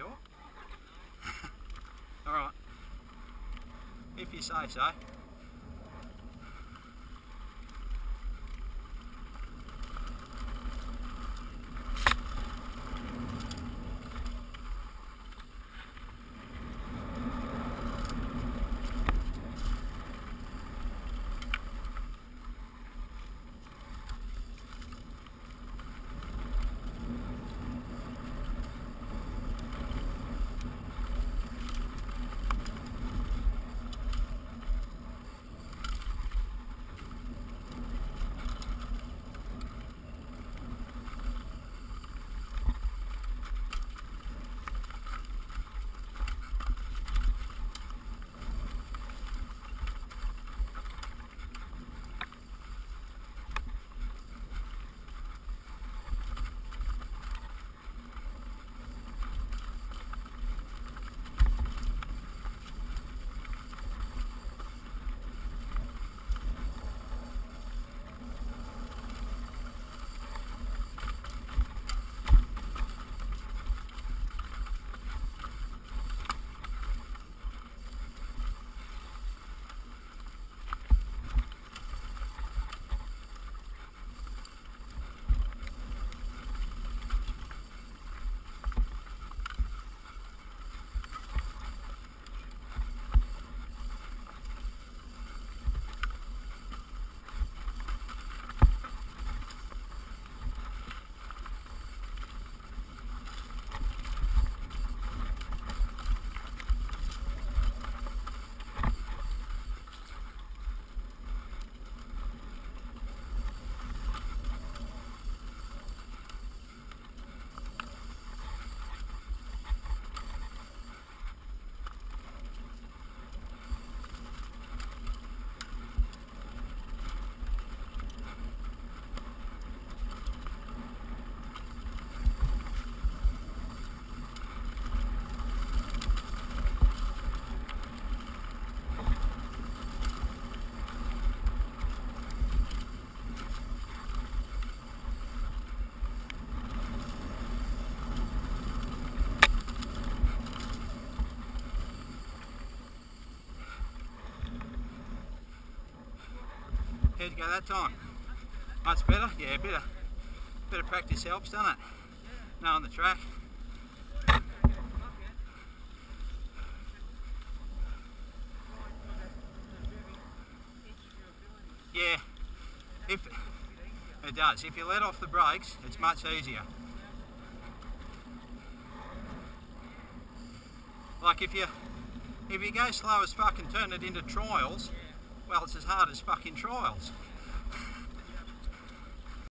sure? Alright. If you say so. How'd go that time? Much better? Yeah, better. Better practice helps, doesn't it? Knowing the track. Yeah, if it does. If you let off the brakes, it's much easier. Like if you if you go slow as fuck and turn it into trials, well, it's as hard as fucking trials.